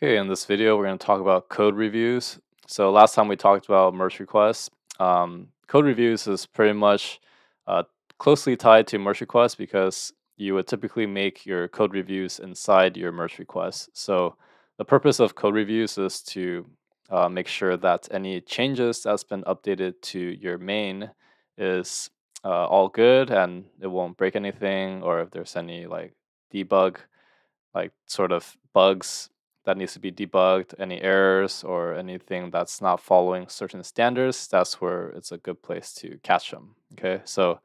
Okay, in this video, we're going to talk about code reviews. So last time we talked about merge requests. Um, code reviews is pretty much uh, closely tied to merge requests because you would typically make your code reviews inside your merge requests. So the purpose of code reviews is to uh, make sure that any changes that's been updated to your main is uh, all good and it won't break anything or if there's any like debug like sort of bugs that needs to be debugged, any errors or anything that's not following certain standards, that's where it's a good place to catch them. Okay, so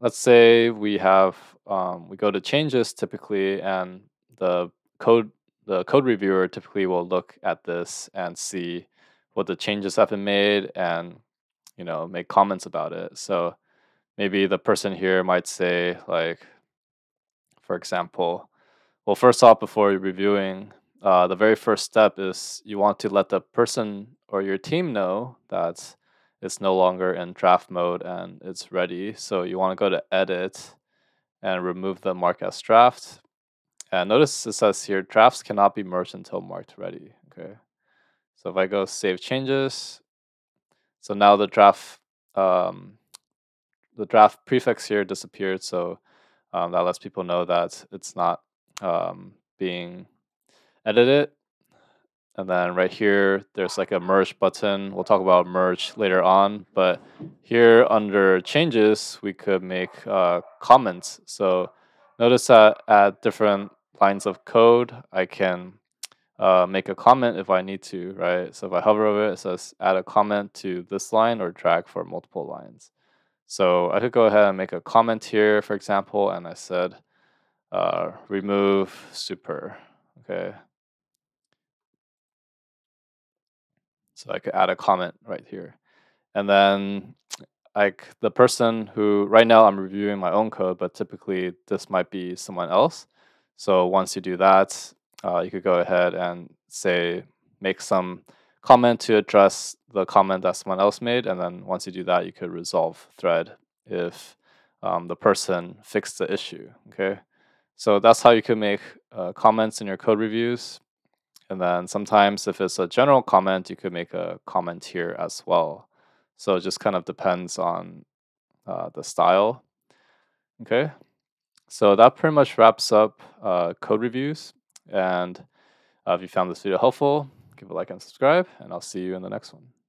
let's say we have um, we go to changes typically, and the code the code reviewer typically will look at this and see what the changes have been made and you know make comments about it. So maybe the person here might say like, for example, well, first off, before reviewing uh, the very first step is you want to let the person or your team know that it's no longer in draft mode and it's ready. So you want to go to edit and remove the mark as draft. And notice it says here drafts cannot be merged until marked ready. Okay. So if I go save changes, so now the draft um, the draft prefix here disappeared. So um, that lets people know that it's not um, being edit it. And then right here, there's like a merge button. We'll talk about merge later on, but here under changes, we could make uh, comments. So notice that at different lines of code, I can uh, make a comment if I need to, right? So if I hover over it, it says add a comment to this line or drag for multiple lines. So I could go ahead and make a comment here, for example, and I said uh, remove super, okay? So I could add a comment right here. And then like the person who right now I'm reviewing my own code, but typically this might be someone else. So once you do that, uh, you could go ahead and say make some comment to address the comment that someone else made, and then once you do that, you could resolve thread if um, the person fixed the issue. Okay, so that's how you can make uh, comments in your code reviews. And then sometimes if it's a general comment, you could make a comment here as well. So it just kind of depends on uh, the style. Okay, so that pretty much wraps up uh, code reviews. And uh, if you found this video helpful, give a like and subscribe, and I'll see you in the next one.